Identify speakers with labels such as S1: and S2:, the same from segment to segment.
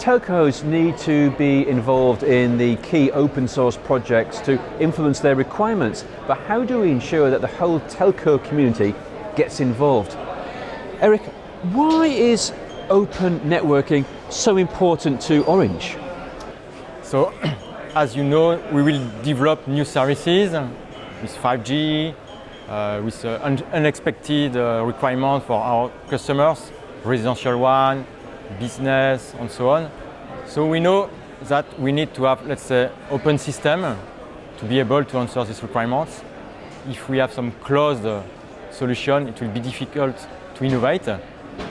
S1: telcos need to be involved in the key open source projects to influence their requirements, but how do we ensure that the whole telco community gets involved? Eric, why is open networking so important to Orange?
S2: So, as you know, we will develop new services with 5G, uh, with uh, un unexpected uh, requirements for our customers, residential one, business, and so on. So we know that we need to have, let's say, open system to be able to answer these requirements. If we have some closed solution, it will be difficult to innovate.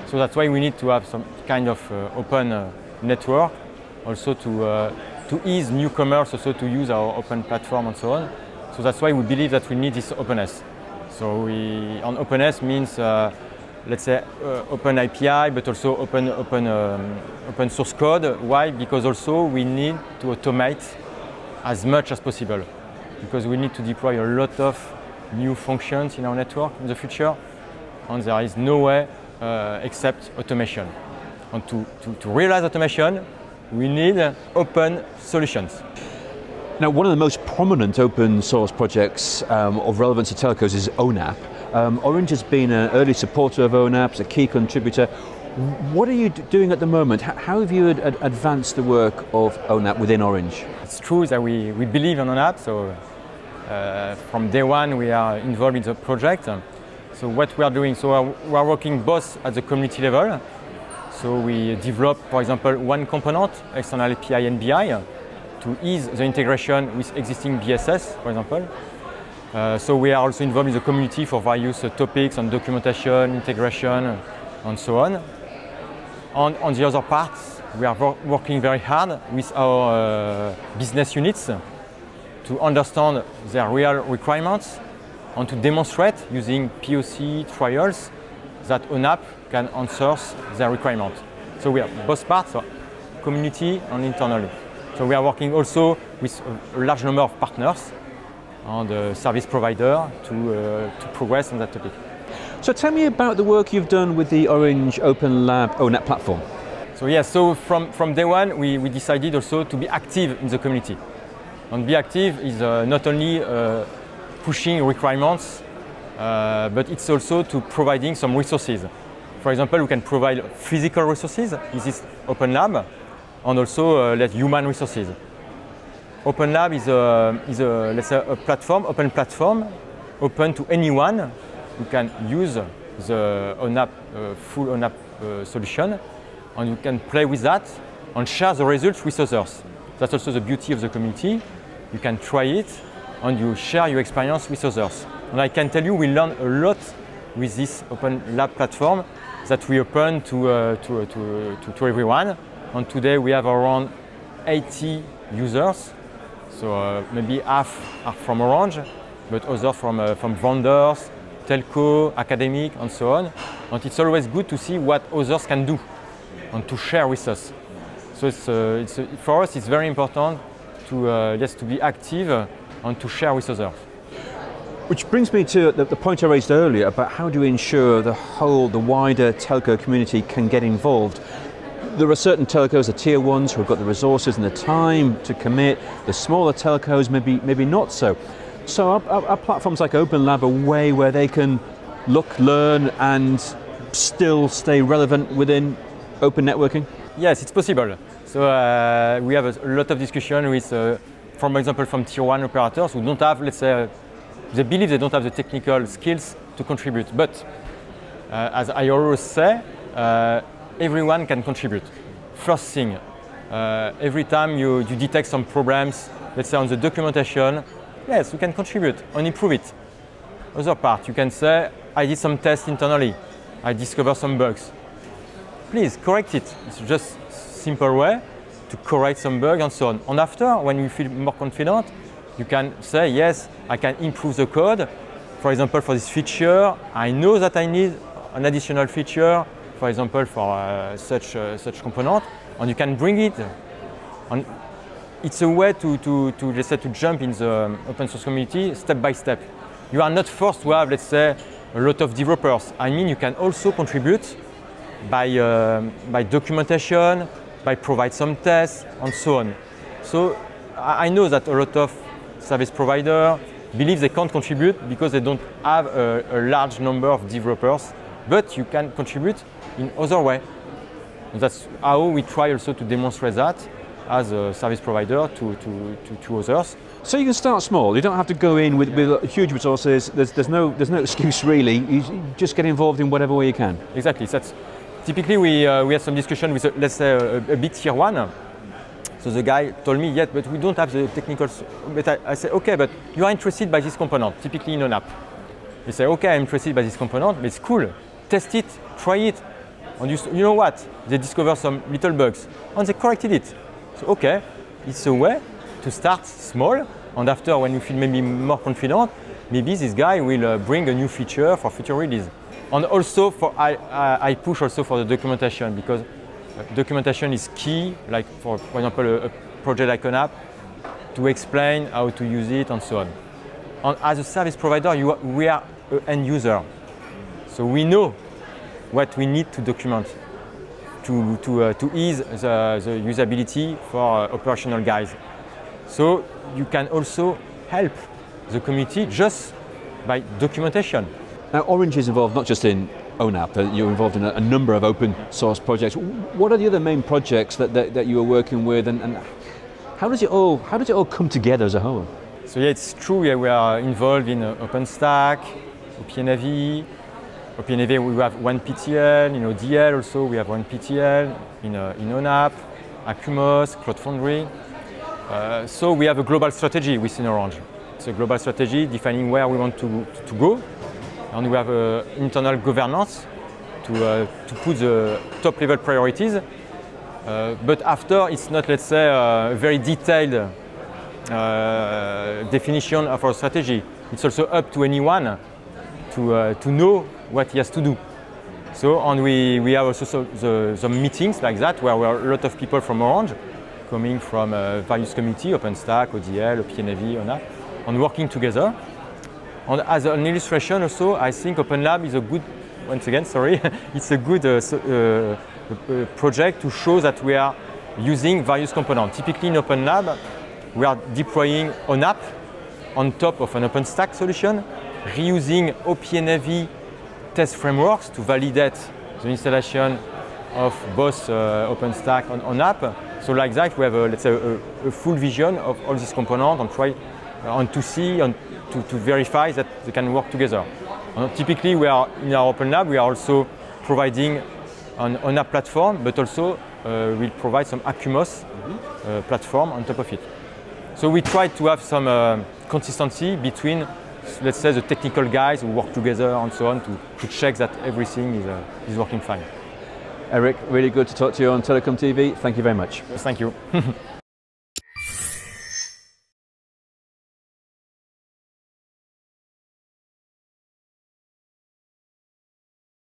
S2: So that's why we need to have some kind of uh, open uh, network, also to, uh, to ease newcomers also to use our open platform and so on. So that's why we believe that we need this openness. So we, on openness means uh, let's say, uh, open API, but also open, open, um, open source code. Why? Because also we need to automate as much as possible. Because we need to deploy a lot of new functions in our network in the future, and there is no way uh, except automation. And to, to, to realize automation, we need open solutions.
S1: Now, one of the most prominent open source projects um, of relevance to telcos is ONAP. Um, Orange has been an early supporter of ONAP, a key contributor. What are you doing at the moment? How have you ad advanced the work of ONAP within Orange?
S2: It's true that we, we believe in ONAP, so uh, from day one we are involved in the project. So what we are doing, so we are working both at the community level, so we develop, for example, one component, external API NBI, to ease the integration with existing BSS, for example. Uh, so we are also involved in the community for various uh, topics on documentation, integration, and so on. On, on the other part, we are working very hard with our uh, business units to understand their real requirements and to demonstrate using POC trials that ONAP can answer their requirements. So we have both parts, community and internally. So we are working also with a large number of partners and the service provider to, uh, to progress on that topic.
S1: So tell me about the work you've done with the Orange Open Lab ONAP platform.
S2: So yes, so from, from day one, we, we decided also to be active in the community. And be active is uh, not only uh, pushing requirements, uh, but it's also to providing some resources. For example, we can provide physical resources this Open Lab, and also uh, let human resources. Open Lab is a, is a, let's say, a platform, open platform, open to anyone who can use the ONAP, uh, full ONAP uh, solution, and you can play with that and share the results with others. That's also the beauty of the community. You can try it and you share your experience with others. And I can tell you we learn a lot with this Open Lab platform that we open to, uh, to, to, to, to everyone. And today we have around 80 users so uh, maybe half are from Orange, but others from, uh, from vendors, telco, academic, and so on. And it's always good to see what others can do and to share with us. So it's, uh, it's, uh, for us, it's very important to, uh, yes, to be active and to share with others.
S1: Which brings me to the, the, point I raised earlier about how do we ensure the whole, the wider telco community can get involved there are certain telcos, the tier ones, who have got the resources and the time to commit. The smaller telcos, maybe, maybe not so. So are, are, are platforms like Open Lab a way where they can look, learn, and still stay relevant within open networking?
S2: Yes, it's possible. So uh, we have a lot of discussion with, uh, for example, from tier one operators who don't have, let's say, they believe they don't have the technical skills to contribute. But uh, as I always say, uh, everyone can contribute. First thing, uh, every time you, you detect some problems, let's say on the documentation, yes, you can contribute and improve it. Other part, you can say, I did some tests internally, I discovered some bugs. Please correct it. It's just simple way to correct some bugs and so on. And after, when you feel more confident, you can say, yes, I can improve the code. For example, for this feature, I know that I need an additional feature for example, for uh, such, uh, such component, and you can bring it. And it's a way to, to, to, let's say, to jump in the open source community step by step. You are not forced to have, let's say, a lot of developers. I mean, you can also contribute by, uh, by documentation, by provide some tests, and so on. So I I know that a lot of service providers believe they can't contribute because they don't have a, a large number of developers, but you can contribute in other way. And that's how we try also to demonstrate that as a service provider to, to, to, to others.
S1: So you can start small. You don't have to go in with, with huge resources. There's, there's, no, there's no excuse really. You just get involved in whatever way you can.
S2: Exactly. That's typically we, uh, we had some discussion with, uh, let's say, a, a big tier one. So the guy told me, yes, but we don't have the technical. But I, I said, okay, but you are interested by this component, typically in ONAP. He said, okay, I'm interested by this component, but it's cool. Test it, try it. And you, you know what? They discovered some little bugs and they corrected it. So, okay, it's a way to start small. And after, when you feel maybe more confident, maybe this guy will uh, bring a new feature for future release. And also, for, I, I, I push also for the documentation because uh, documentation is key, like for, for example, a, a project like ONAP, to explain how to use it and so on. And as a service provider, you we are an end user. So we know what we need to document to, to, uh, to ease the, the usability for uh, operational guys. So you can also help the community just by documentation.
S1: Now, Orange is involved not just in ONAP, uh, you're involved in a, a number of open source projects. What are the other main projects that, that, that you are working with and, and how, does it all, how does it all come together as a whole?
S2: So yeah, it's true. Yeah, we are involved in uh, OpenStack, OPNFV. OPNFV we have one PTL. ODL also we have one PTL. In uh, in ONAP, Acumos, Cloud Foundry. Uh, so we have a global strategy within Orange. It's a global strategy defining where we want to, to go, and we have uh, internal governance to uh, to put the top level priorities. Uh, but after, it's not, let's say, a very detailed uh, definition of our strategy. It's also up to anyone to, uh, to know what he has to do. So, and we, we have also so, the, some meetings like that where we are a lot of people from Orange coming from uh, various committees, OpenStack, ODL, OPNFV, ONAP, and working together. And as an illustration also, I think OpenLab is a good, once again, sorry, it's a good uh, so, uh, uh, project to show that we are using various components. Typically in OpenLab, we are deploying ONAP on top of an OpenStack solution, reusing OPNFV test frameworks to validate the installation of both uh, OpenStack and ONAP. So like that, we have a, let's say a, a full vision of all these components and try uh, and to see and to, to verify that they can work together. And typically, we are in our Open Lab, we are also providing an ONAP platform, but also uh, we'll provide some Acumos uh, platform on top of it. So we try to have some uh, consistency between, let's say, the technical guys who work together and so on to, to check that everything is, uh, is working fine.
S1: Eric, really good to talk to you on Telecom TV. Thank you very much.
S2: Thank you.